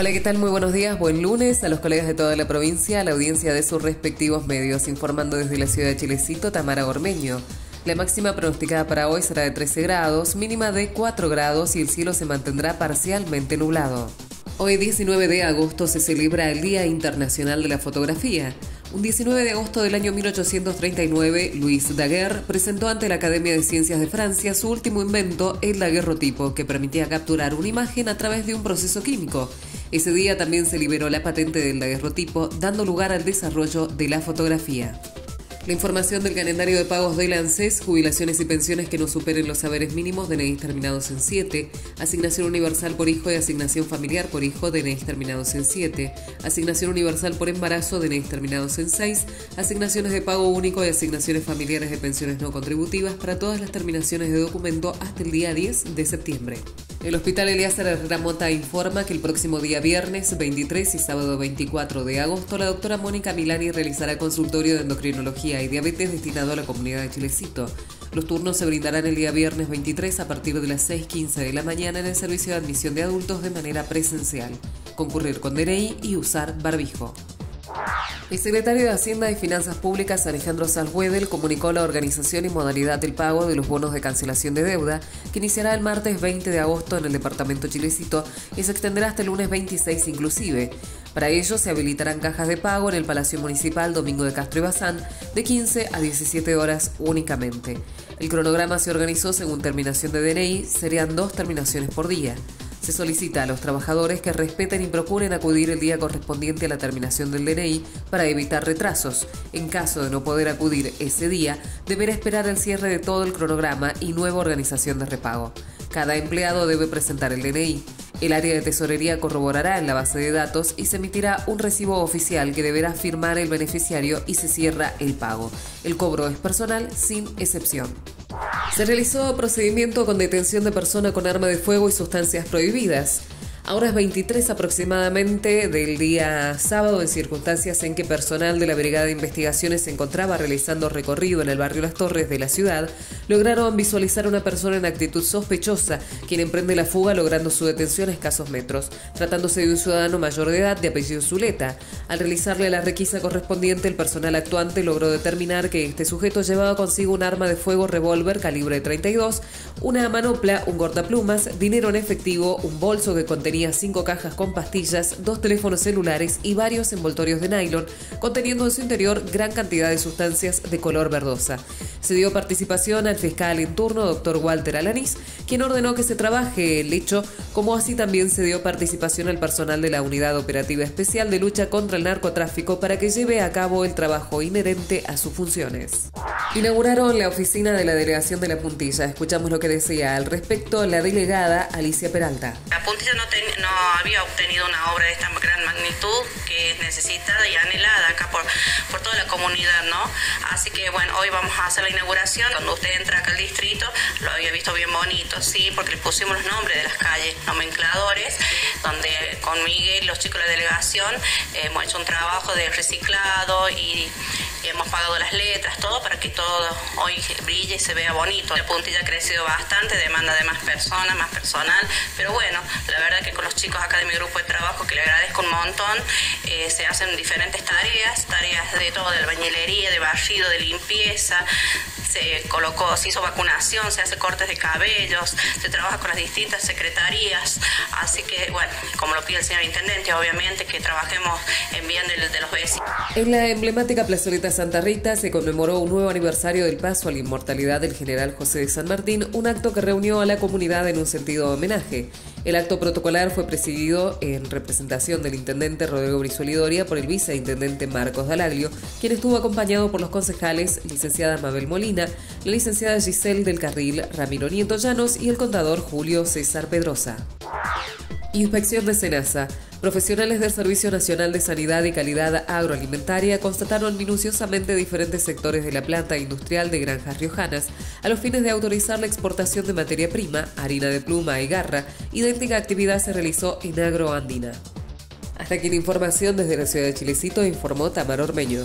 Hola, ¿qué tal? Muy buenos días, buen lunes a los colegas de toda la provincia, a la audiencia de sus respectivos medios, informando desde la ciudad de Chilecito, Tamara Gormeño. La máxima pronosticada para hoy será de 13 grados, mínima de 4 grados y el cielo se mantendrá parcialmente nublado. Hoy 19 de agosto se celebra el Día Internacional de la Fotografía. Un 19 de agosto del año 1839, Louis Daguerre presentó ante la Academia de Ciencias de Francia su último invento, el daguerrotipo, que permitía capturar una imagen a través de un proceso químico. Ese día también se liberó la patente del daguerrotipo, dando lugar al desarrollo de la fotografía. La información del calendario de pagos del ANSES, jubilaciones y pensiones que no superen los saberes mínimos, DNI terminados en 7, asignación universal por hijo y asignación familiar por hijo, DNI terminados en 7, asignación universal por embarazo, DNI terminados en 6, asignaciones de pago único y asignaciones familiares de pensiones no contributivas para todas las terminaciones de documento hasta el día 10 de septiembre. El Hospital Elías Herrera Mota informa que el próximo día viernes 23 y sábado 24 de agosto la doctora Mónica Milani realizará consultorio de endocrinología y diabetes destinado a la comunidad de Chilecito. Los turnos se brindarán el día viernes 23 a partir de las 6.15 de la mañana en el servicio de admisión de adultos de manera presencial. Concurrir con DNI y usar barbijo. El secretario de Hacienda y Finanzas Públicas, Alejandro Salhuedel, comunicó la organización y modalidad del pago de los bonos de cancelación de deuda, que iniciará el martes 20 de agosto en el departamento chilecito y se extenderá hasta el lunes 26 inclusive. Para ello se habilitarán cajas de pago en el Palacio Municipal Domingo de Castro y Bazán de 15 a 17 horas únicamente. El cronograma se organizó según terminación de DNI, serían dos terminaciones por día. Se solicita a los trabajadores que respeten y procuren acudir el día correspondiente a la terminación del DNI para evitar retrasos. En caso de no poder acudir ese día, deberá esperar el cierre de todo el cronograma y nueva organización de repago. Cada empleado debe presentar el DNI. El área de tesorería corroborará en la base de datos y se emitirá un recibo oficial que deberá firmar el beneficiario y se cierra el pago. El cobro es personal sin excepción. Se realizó procedimiento con detención de persona con arma de fuego y sustancias prohibidas. Ahora es 23 aproximadamente del día sábado, en circunstancias en que personal de la Brigada de Investigaciones se encontraba realizando recorrido en el barrio Las Torres de la ciudad, lograron visualizar a una persona en actitud sospechosa, quien emprende la fuga logrando su detención a escasos metros, tratándose de un ciudadano mayor de edad de apellido Zuleta. Al realizarle la requisa correspondiente, el personal actuante logró determinar que este sujeto llevaba consigo un arma de fuego revólver calibre 32, una manopla, un cortaplumas, dinero en efectivo, un bolso que contenía cinco cajas con pastillas, dos teléfonos celulares y varios envoltorios de nylon, conteniendo en su interior gran cantidad de sustancias de color verdosa. Se dio participación al fiscal en turno, doctor Walter Alanis, quien ordenó que se trabaje el hecho, como así también se dio participación al personal de la Unidad Operativa Especial de Lucha contra el Narcotráfico para que lleve a cabo el trabajo inherente a sus funciones. Inauguraron la oficina de la delegación de la Puntilla. Escuchamos lo que decía al respecto la delegada Alicia Peralta. La Puntilla no, no había obtenido una obra de esta gran magnitud que es necesitada y anhelada acá por, por toda la comunidad, ¿no? Así que bueno, hoy vamos a hacer la inauguración. Cuando usted entra acá al distrito, lo había visto bien bonito, sí, porque le pusimos los nombres de las calles, nomencladores, donde con Miguel los chicos de la delegación hemos hecho un trabajo de reciclado y hemos pagado las letras, todo para que todo hoy brille y se vea bonito. La puntilla ha crecido bastante, demanda de más personas, más personal, pero bueno, la verdad que con los chicos acá de mi grupo de trabajo, que le agradezco un montón, eh, se hacen diferentes tareas, tareas de todo, de albañilería, de barrido, de limpieza, se colocó, se hizo vacunación, se hace cortes de cabellos, se trabaja con las distintas secretarías, así que bueno, como lo pide el señor intendente, obviamente que trabajemos en bien de, de los vecinos. En la emblemática plazoleta Santa Rita se conmemoró un nuevo aniversario del paso a la inmortalidad del general José de San Martín, un acto que reunió a la comunidad en un sentido de homenaje. El acto protocolar fue presidido en representación del intendente Rodrigo Brizuelidoria por el viceintendente Marcos Dalaglio, quien estuvo acompañado por los concejales licenciada Mabel Molina, la licenciada Giselle del Carril, Ramiro Nieto Llanos y el contador Julio César Pedrosa. Inspección de Senasa. Profesionales del Servicio Nacional de Sanidad y Calidad Agroalimentaria constataron minuciosamente diferentes sectores de la planta industrial de granjas riojanas a los fines de autorizar la exportación de materia prima, harina de pluma y garra. Idéntica actividad se realizó en Agroandina. Hasta aquí la información desde la ciudad de Chilecito, informó Tamar Ormeño.